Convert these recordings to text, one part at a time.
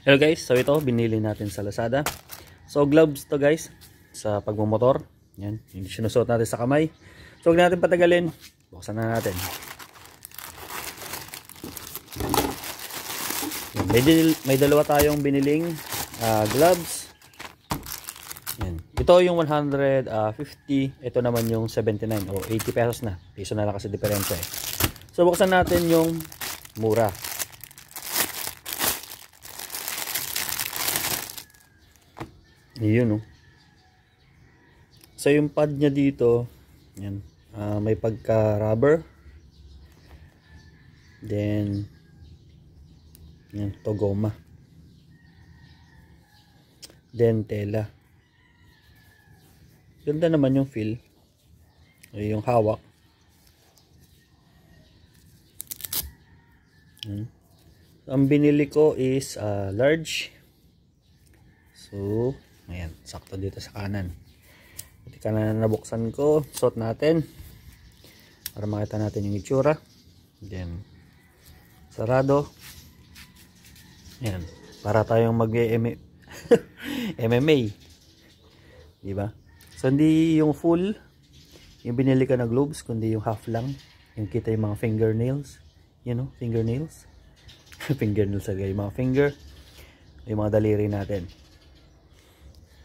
Hello guys, so ito binili natin sa Lazada. So gloves to guys sa pagmumotor. Yan, yung sinusuot natin sa kamay. So huwag natin patagalin. Buksan na natin. Yan, may, may dalawa tayong biniling uh, gloves. Yan. Ito yung 150, ito naman yung 79 o 80 pesos na. Piso na lang kasi diferensya eh. So buksan natin yung mura. Yun oh. So yung pad niya dito, yan, uh, may pagka rubber. Then yan, to goma. Then tela. Ganda naman yung feel. Yung hawak. Yan. ang binili ko is uh, large. So, Ayan, sakto dito sa kanan. Pati kanan na nabuksan ko. Suot natin. Para makita natin yung itsura. Then, sarado. Ayan. Para tayong mag-MMA. diba? So, hindi yung full yung binili ka na globes, kundi yung half lang. Yung kita yung mga fingernails. You know, fingernails. fingernails agad. Yung mga finger. Yung mga daliri natin.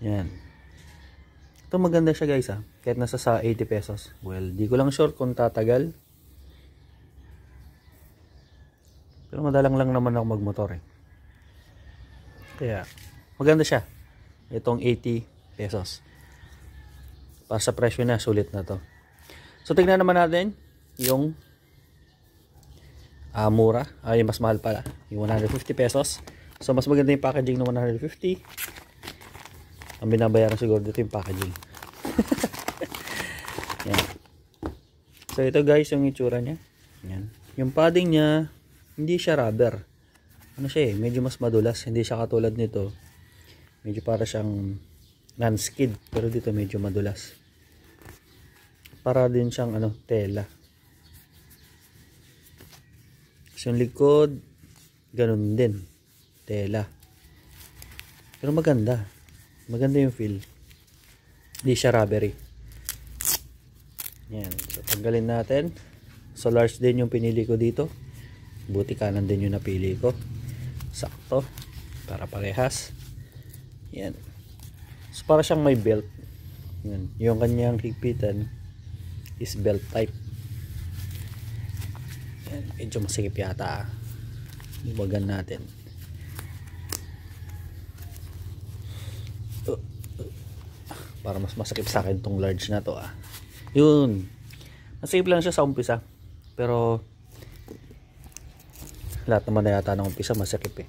Yan. Ito maganda siya guys ha. Ah. Kahit nasa sa 80 pesos. Well, di ko lang sure kung tatagal. Pero madalang lang naman ako magmotor eh. Kaya, maganda siya. Itong 80 pesos. Para sa presyo na, sulit na to. So, tignan naman natin yung uh, mura. Ay, mas mahal pala. Yung 150 pesos. So, mas maganda yung packaging ng 150 ang binabayaran siguro dito yung packaging. Yan. So ito guys yung itsura nya yan. yung padding nya hindi siya rubber. Ano siya eh medyo mas madulas. Hindi siya katulad nito. Medyo para siyang non-skid pero dito medyo madulas. Para din siyang ano tela. So yung likod ganun din. Tela. Pero maganda maganda yung feel. Hindi siya rubbery. Yan. So tanggalin natin. So large din yung pinili ko dito. Buti kanan din yung napili ko. Sakto. Para parehas. Yan. So para siyang may belt. Yan. yung kanyang higpitan is belt type. Yan. medyo masikip yata. Iwagan natin para mas masakit sa akin tong large na to ah. Yun. Masakit lang siya sa umpisa. Pero lahat naman na yata ng umpisa masakit eh.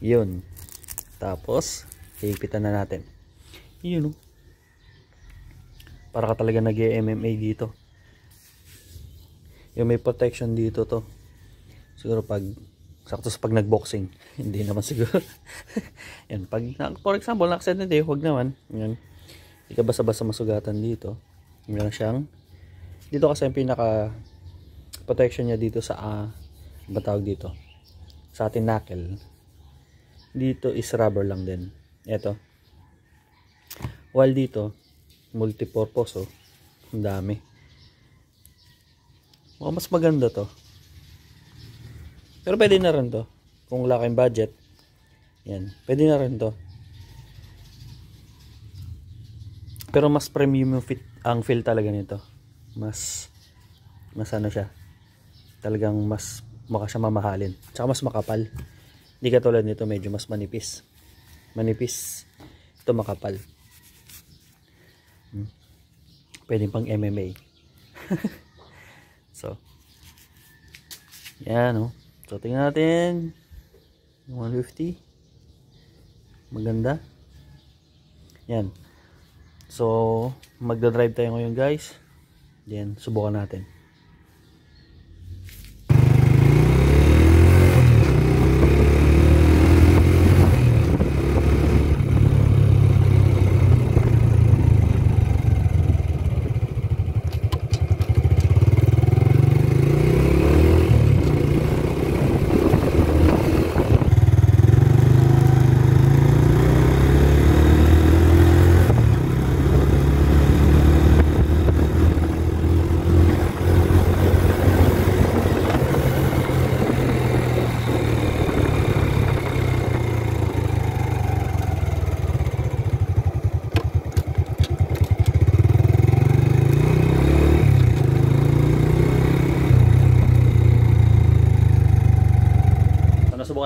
Yun. Tapos higpitan na natin. Yun oh. Para ka talaga nag MMA dito. Yung may protection dito to. Siguro pag sakto sa pag nagboxing hindi naman siguro. Yan pag for example na-accident eh huwag naman. Yan. Hindi ka basta-basta masugatan dito. Yan siyang dito kasi yung pinaka protection niya dito sa uh, ba dito? Sa ating knuckle. Dito is rubber lang din. Eto. While dito multipurpose oh. Ang dami. Oh, mas maganda to pero pwede na rin to. Kung wala kayong budget. Yan. Pwede na rin to. Pero mas premium yung fit, ang feel talaga nito. Mas mas ano siya. Talagang mas maka siya mamahalin. Tsaka mas makapal. Hindi katulad nito medyo mas manipis. Manipis. Ito makapal. Hmm. Pwede pang MMA. so. Yan oh. So, tingnan natin. 150. Maganda. Yan. So, magda-drive tayo ngayon guys. Then, subukan natin.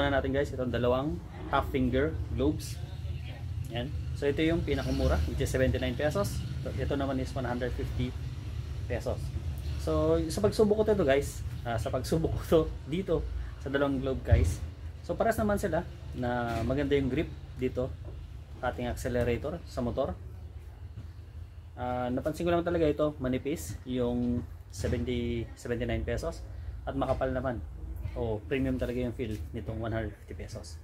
Na natin guys itong dalawang half finger globes. Yan. So ito yung pinakamura which is 79 pesos. Ito, ito naman is 150 pesos. So sa pagsubok ko to guys, ah, sa pagsubok ko to dito sa dalawang globe guys. So paras naman sila na maganda yung grip dito ating accelerator sa motor. Ah, napansin ko lang talaga ito manipis yung 70 79 pesos at makapal naman. O premium talaga yung feel nitong 150 pesos.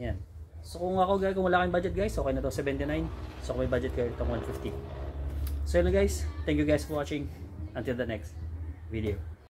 Yan. So kung ako guys, kung wala kayong budget guys, okay na to 79. So kung may budget kayo, itong 150. So yun guys. Thank you guys for watching. Until the next video.